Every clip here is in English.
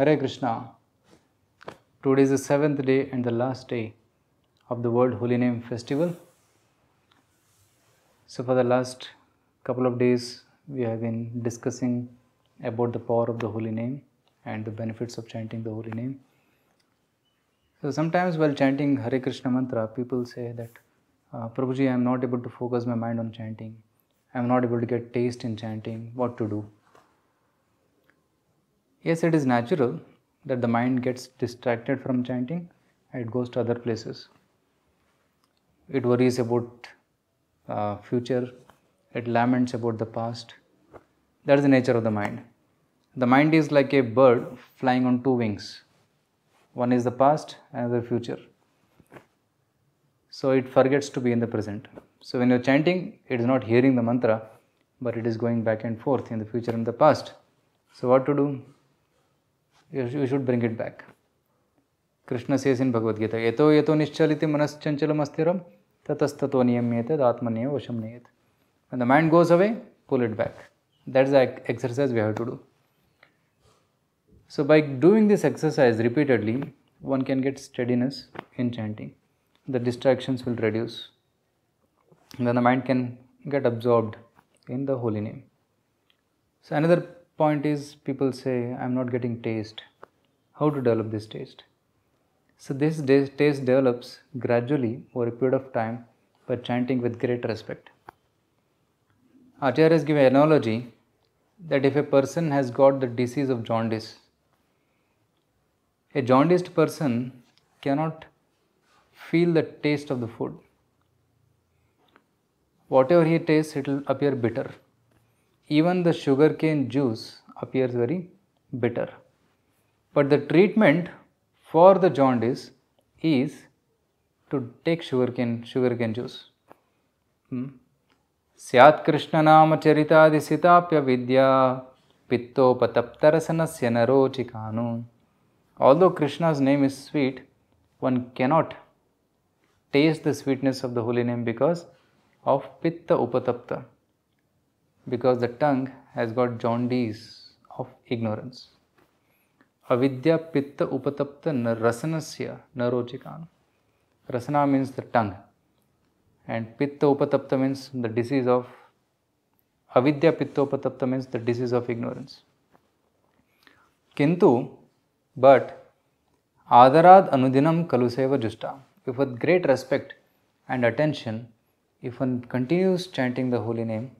Hare Krishna. Today is the seventh day and the last day of the World Holy Name Festival. So, for the last couple of days, we have been discussing about the power of the holy name and the benefits of chanting the holy name. So, sometimes while chanting Hare Krishna mantra, people say that, uh, Prabhuji, I am not able to focus my mind on chanting. I am not able to get taste in chanting. What to do? Yes, it is natural that the mind gets distracted from chanting and it goes to other places. It worries about uh, future, it laments about the past. That is the nature of the mind. The mind is like a bird flying on two wings. One is the past, another future. So it forgets to be in the present. So when you're chanting, it is not hearing the mantra, but it is going back and forth in the future and the past. So what to do? You should bring it back Krishna says in Bhagavad Gita यथो यथो निश्चलित मनस्चंचलम अस्थिर ततस्तो नियमियत आत्मनिय वशम नियत the mind goes away pull it back that is exercise we have to do so by doing this exercise repeatedly one can get steadiness in chanting the distraction will reduce the mind can get absorb in the holy name so another point is people say, I'm not getting taste. How to develop this taste? So this taste develops gradually over a period of time by chanting with great respect. Acharyas give an analogy that if a person has got the disease of jaundice, a jaundiced person cannot feel the taste of the food. Whatever he tastes, it will appear bitter Even the sugarcane juice appears very bitter. But the treatment for the jaundice is to take sugarcane, sugarcane juice. Hmm? स्यात् कृष्णनामचरितादिसिताप्य विद्या पित्तोपतप्तरसनस्य नरोचिकानु Although Krishna's name is sweet, one cannot taste the sweetness of the holy name because of pitta upatapta, because the tongue has got jaundice of ignorance. Avidya pitta upatapta rasanasya narochikan. Rasana means the tongue, and pitta upatapta means the disease of avidya pitta upatapta means the disease of ignorance. Kintu but adarad anudinam kaluseva justa. If with great respect and attention, if one continues chanting the holy name,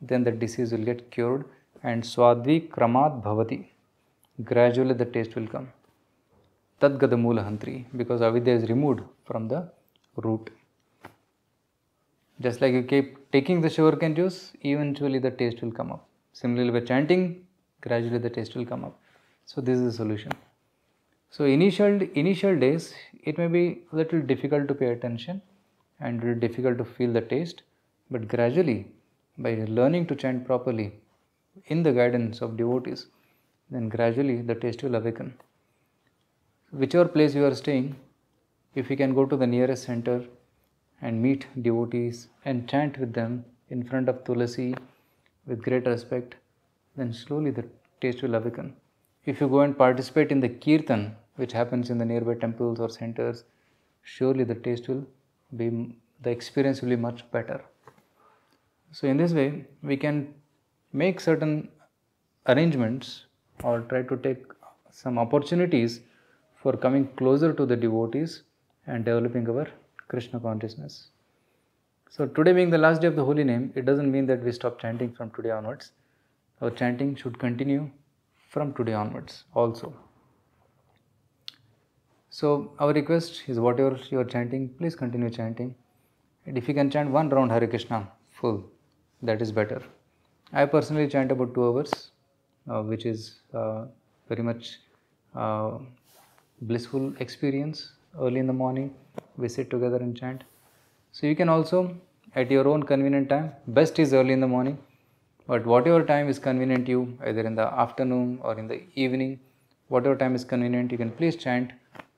then the disease will get cured and swadvi kramat bhavati. Gradually the taste will come. Tadgada mula hantri because avidya is removed from the root. Just like you keep taking the sugarcane juice, eventually the taste will come up. Similarly, by chanting, gradually the taste will come up. So, this is the solution. So initial initial days it may be a little difficult to pay attention and little difficult to feel the taste, but gradually by learning to chant properly in the guidance of devotees, then gradually the taste will awaken. Whichever place you are staying, if you can go to the nearest center and meet devotees and chant with them in front of Tulasi with great respect, then slowly the taste will awaken if you go and participate in the kirtan, which happens in the nearby temples or centers, surely the taste will be, the experience will be much better. So, in this way, we can make certain arrangements or try to take some opportunities for coming closer to the devotees and developing our Krishna consciousness. So, today being the last day of the holy name, it doesn't mean that we stop chanting from today onwards. Our chanting should continue from today onwards also. So, our request is whatever you are chanting, please continue chanting. And if you can chant one round Hare Krishna full, that is better. I personally chant about two hours, uh, which is uh, very much uh, blissful experience. Early in the morning, we sit together and chant. So, you can also, at your own convenient time, best is early in the morning but whatever time is convenient you, either in the afternoon or in the evening, whatever time is convenient, you can please chant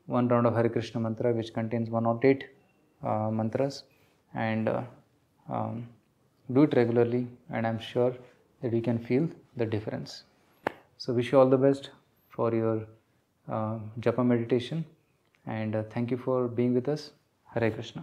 one round of Hare Krishna mantra which contains 108 uh, mantras and uh, um, do it regularly and I'm sure that you can feel the difference. So wish you all the best for your uh, japa meditation and uh, thank you for being with us hare krishna